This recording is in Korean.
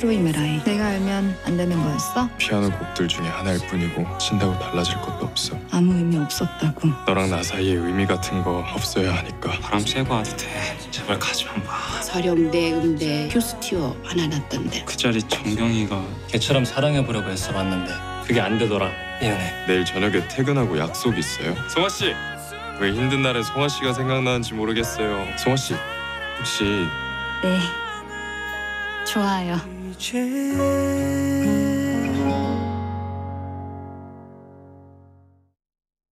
쇼이메라이. 내가 알면 안 되는 거였어? 피아노 곡들 중에 하나일 뿐이고 친다고 달라질 것도 없어. 아무 의미 없었다고. 너랑 나 사이에 의미 같은 거 없어야 하니까. 바람 쐬고 와도 돼. 제발 가지만 마. 서령대 음대 교수 티어 하나 났던데 그 자리 정경이가 걔처럼 사랑해보려고 애써봤는데 그게 안 되더라. 미안해. 내일 저녁에 퇴근하고 약속 있어요. 성화 씨. 왜 힘든 날에 성화 씨가 생각나는지 모르겠어요. 성화 씨. 혹시 네. 좋아요.